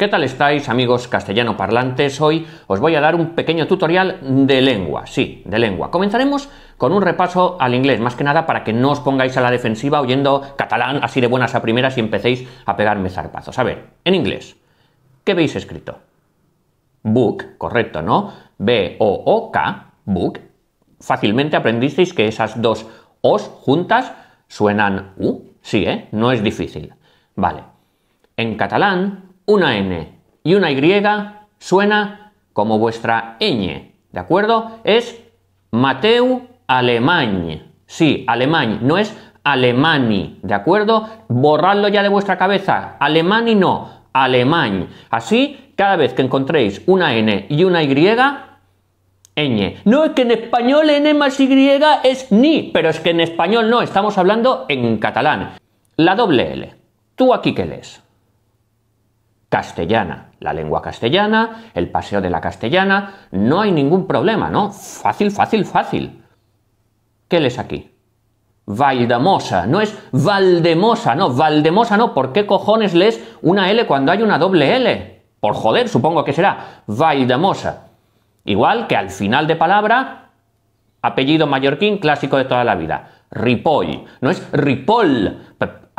¿Qué tal estáis amigos castellano parlantes? Hoy os voy a dar un pequeño tutorial de lengua, sí, de lengua. Comenzaremos con un repaso al inglés, más que nada para que no os pongáis a la defensiva oyendo catalán así de buenas a primeras y empecéis a pegarme zarpazos. A ver, en inglés, ¿qué veis escrito? Book, correcto, ¿no? B-O-O-K, book. Fácilmente aprendisteis que esas dos os juntas suenan U. Sí, ¿eh? No es difícil. Vale. En catalán, una N y una Y suena como vuestra ñ, ¿de acuerdo? Es Mateu Alemany. Sí, alemán, no es alemani, ¿de acuerdo? Borradlo ya de vuestra cabeza. Alemani no, alemán. Así, cada vez que encontréis una N y una Y, ñ. No es que en español N más Y es ni, pero es que en español no, estamos hablando en catalán. La doble L. ¿Tú aquí qué lees? Castellana, la lengua castellana, el paseo de la castellana, no hay ningún problema, ¿no? Fácil, fácil, fácil. ¿Qué lees aquí? Valdemosa, no es Valdemosa, no, Valdemosa no, ¿por qué cojones lees una L cuando hay una doble L? Por joder, supongo que será Valdemosa. Igual que al final de palabra, apellido mallorquín clásico de toda la vida. Ripoll, no es Ripoll.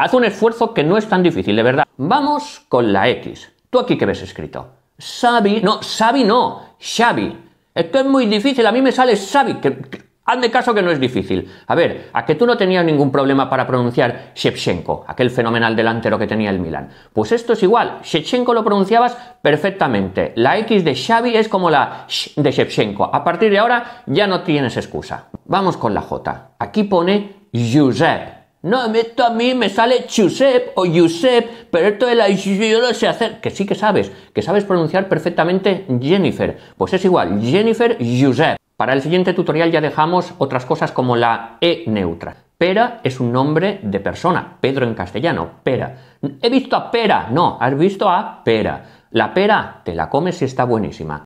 Haz un esfuerzo que no es tan difícil, de verdad. Vamos con la X. ¿Tú aquí qué ves escrito? Xavi, no, Xavi no, Xavi. Esto es muy difícil, a mí me sale Xavi, que, hazme caso que no es difícil. A ver, a que tú no tenías ningún problema para pronunciar Shevchenko, aquel fenomenal delantero que tenía el Milan. Pues esto es igual, Shevchenko lo pronunciabas perfectamente. La X de Xavi es como la Sh de Shevchenko. A partir de ahora ya no tienes excusa. Vamos con la J. Aquí pone Josep. No, esto a mí me sale Giuseppe o Giuseppe, pero esto de la yo lo sé hacer. Que sí que sabes, que sabes pronunciar perfectamente Jennifer. Pues es igual, Jennifer Giuseppe. Para el siguiente tutorial ya dejamos otras cosas como la E neutra. Pera es un nombre de persona, Pedro en castellano, pera. He visto a pera, no, has visto a pera. La pera te la comes si está buenísima.